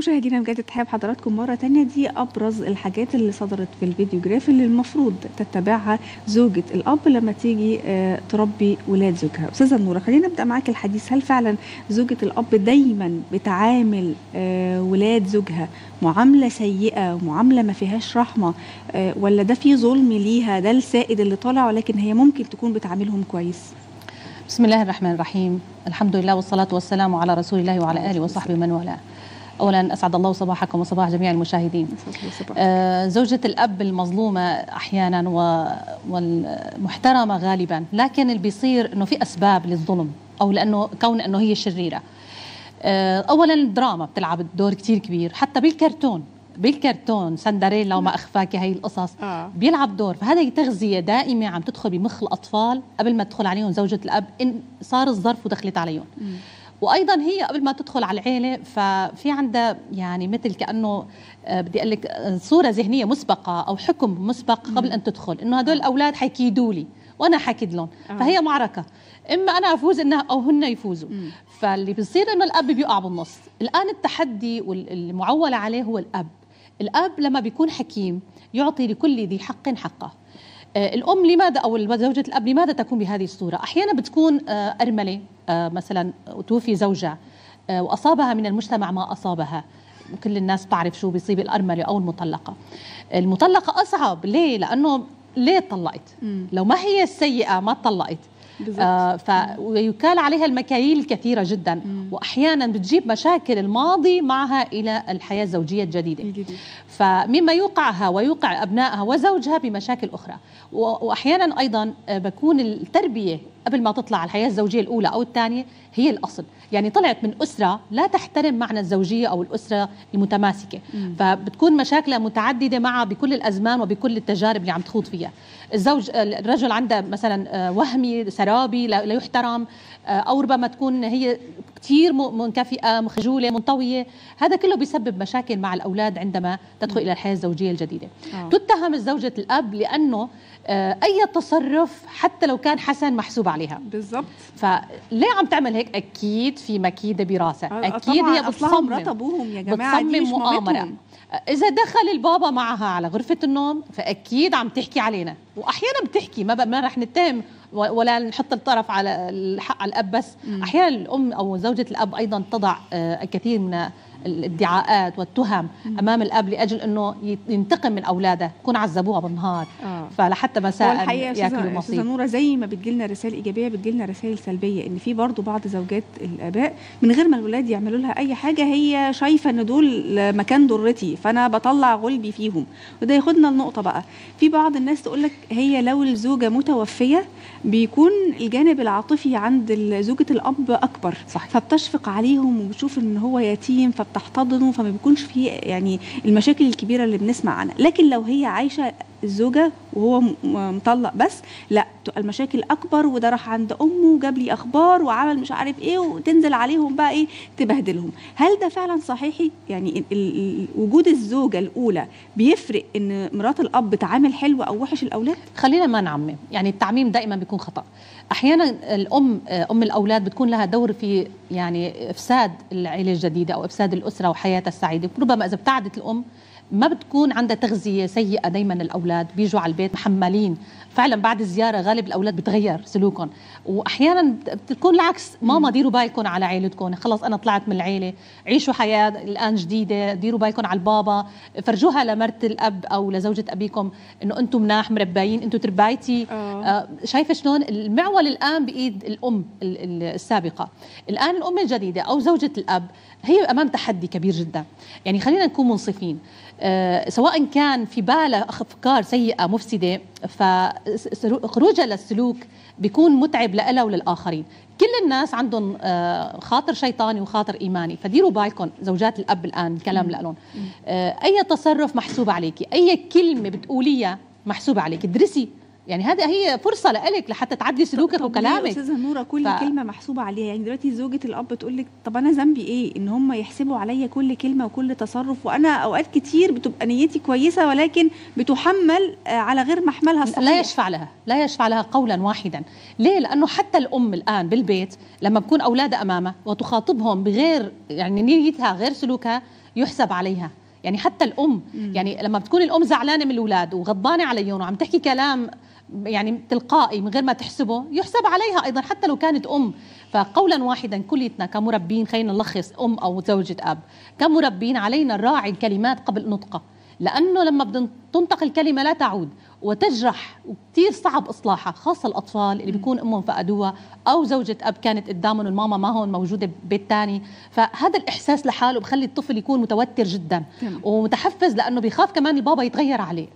مشاهدينا بجد تحية بحضراتكم مرة تانية. دي أبرز الحاجات اللي صدرت في الفيديو جراف اللي المفروض تتبعها زوجة الأب لما تيجي آه، تربي ولاد زوجها. أستاذة نورة خلينا نبدأ معاك الحديث. هل فعلا زوجة الأب دايما بتعامل آه، ولاد زوجها معاملة سيئة معاملة ما فيهاش رحمة آه، ولا ده في ظلم ليها ده السائد اللي طالع ولكن هي ممكن تكون بتعاملهم كويس؟ بسم الله الرحمن الرحيم. الحمد لله والصلاة والسلام على رسول الله وعلى آله وصحبه من والاه. أولا أسعد الله صباحكم وصباح جميع المشاهدين. آه زوجة الأب المظلومة أحيانا و... والمحترمة غالبا لكن اللي بيصير أنه في أسباب للظلم أو لأنه كون أنه هي شريرة. آه أولا الدراما بتلعب دور كتير كبير حتى بالكرتون بالكرتون سندريلا وما أخفاك هي القصص آه. بيلعب دور. فهذه تغذية دائمة عم تدخل بمخ الأطفال قبل ما تدخل عليهم زوجة الأب إن صار الظرف ودخلت عليهم. م. وأيضا هي قبل ما تدخل على العيلة ففي عندها يعني مثل كأنه آه، بدي أقول لك آه، صورة ذهنية مسبقة أو حكم مسبق قبل أن تدخل إنه هدول الأولاد حيكيدوا لي وأنا حكيد لهم. آه. فهي معركة. إما أنا أفوز إنها أو هن يفوزوا. فاللي بيصير إنه الأب بيقع بالنص. الآن التحدي والمعول عليه هو الأب. الأب لما بيكون حكيم يعطي لكل ذي حق حقه. آه، الأم لماذا أو زوجة الأب لماذا تكون بهذه الصورة؟ أحيانا بتكون آه، أرملة. آه، مثلا توفي زوجها وأصابها من المجتمع ما أصابها. كل الناس تعرف شو بيصيب الأرملة أو المطلقة. المطلقة أصعب. ليه؟ لأنه ليه طلقت؟ لو ما هي السيئة ما طلقت. آه فيكال عليها المكاييل الكثيرة جدا. مم. وأحيانا بتجيب مشاكل الماضي معها إلى الحياة الزوجية الجديدة. فمما يوقعها ويوقع أبنائها وزوجها بمشاكل أخرى. وأحيانا أيضا آه، بكون التربية قبل ما تطلع الحياة الزوجية الأولى أو الثانية هي الأصل. يعني طلعت من أسرة لا تحترم معنى الزوجية أو الأسرة المتماسكة. مم. فبتكون مشاكلها متعددة معها بكل الأزمان وبكل التجارب اللي عم تخوض فيها. الزوج الرجل عنده مثلا آه، وهمي سرابي لا يحترم آه، أو ربما تكون هي كثير منكفئة مخجولة منطوية. هذا كله بيسبب مشاكل مع الأولاد عندما تدخل إلى الحياة الزوجية الجديدة. أوه. تتهم زوجة الأب لأنه آه، أي تصرف حتى لو كان حسن محسوب عليها. بالضبط. فليه عم تعمل هيك؟ أكيد في مكيدة براسة آه، أكيد هي بتصمم مرات أبوهم يا جماعة بتصمم مؤامرة. إذا دخل البابا معها على غرفة النوم فأكيد عم تحكي علينا. وأحيانا بتحكي ما, ما رح نتهم ولا نحط الطرف على الحق على الأب بس. أحيانا الأم أو زوجة الأب أيضا تضع آه، الكثير من الادعاءات والتهم. أمام الأب لأجل أنه ينتقم من أولاده يكون عذبوها بالنهار آه. فلحتى مساء ياكلوا مصير نورة زي ما بتجيلنا رسائل إيجابية بتجيلنا رسائل سلبية إن في برضه بعض زوجات الآباء من غير ما الولاد يعملوا لها أي حاجة هي شايفة إن دول مكان ضرتي فأنا بطلع غلبي فيهم وده ياخدنا النقطه بقى في بعض الناس تقول لك هي لو الزوجة متوفية بيكون الجانب العاطفي عند زوجة الأب أكبر صح. فبتشفق عليهم وبتشوف إن هو يتيم فبتحتضنه فما بيكونش فيه يعني المشاكل الكبيرة اللي بنسمع عنها. لكن لو هي عايشة الزوجة وهو مطلق بس. لا تبقى المشاكل أكبر وده راح عند أمه وجاب لي أخبار وعمل مش عارف إيه وتنزل عليهم بقى إيه تبهدلهم. هل ده فعلا صحيحي؟ يعني وجود الزوجة الأولى بيفرق إن مرات الأب تعامل حلو أو وحش الأولاد؟ خلينا ما نعمم يعني التعميم دائما بيكون خطأ. أحيانا الأم أم الأولاد بتكون لها دور في يعني إفساد العيلة الجديدة أو إفساد الأسرة وحياتها السعيدة. ربما إذا ابتعدت الأم ما بتكون عندها تغذية سيئة دائما الأولاد بيجوا على البيت محملين. فعلا بعد الزيارة غالب الأولاد بتغير سلوكهم. واحيانا بتكون العكس. ماما ديروا بالكم على عائلتكم خلص أنا طلعت من العيلة. عيشوا حياة الآن جديدة. ديروا بالكم على البابا. فرجوها لمرت الأب أو لزوجة أبيكم إنه أنتم مناح مرباين أنتم تربايتي. آه. آه شايفة شلون؟ المعول الآن بإيد الأم السابقة. الآن الأم الجديدة أو زوجة الأب هي أمام تحدي كبير جدا. يعني خلينا نكون منصفين. سواء كان في بالها أفكار سيئة مفسدة فخروجها للسلوك بيكون متعب لها وللآخرين. كل الناس عندهم آه خاطر شيطاني وخاطر إيماني فديروا بالكم زوجات الأب الآن كلام لهم آه أي تصرف محسوب عليكي؟ أي كلمة بتقوليها محسوبه عليك ادرسي يعني هذه هي فرصة لك لحتى تعدلي سلوكك وكلامك. أستاذة نورة كل ف... كلمة محسوبة عليها؟ يعني دلوقتي زوجة الأب بتقول لك طب أنا ذنبي إيه؟ إن هم يحسبوا عليا كل كلمة وكل تصرف وأنا أوقات كتير بتبقى نيتي كويسة ولكن بتحمل آه، على غير محملها الصحيح لا يشفع لها لا يشفع لها قولا واحدا. ليه؟ لأنه حتى الأم الآن بالبيت لما بكون أولادها أمامها وتخاطبهم بغير يعني نيتها غير سلوكها يحسب عليها. يعني حتى الأم مم. يعني لما بتكون الأم زعلانة من الأولاد وغضبانة عليهم وعم تحكي كلام يعني تلقائي من غير ما تحسبه يحسب عليها أيضا حتى لو كانت أم. فقولا واحدا كليتنا كمربين خلينا نلخص أم أو زوجة أب. كمربين علينا نراعي الكلمات قبل نطقها لأنه لما بدنا تنطق الكلمة لا تعود وتجرح وكثير صعب إصلاحها خاصة الأطفال اللي بيكون أمهم فقدوها أو زوجة أب كانت قدامهم الماما ما هون موجودة ببيت ثاني فهذا الإحساس لحاله بخلي الطفل يكون متوتر جدا. ومتحفز لأنه بيخاف كمان البابا يتغير عليه.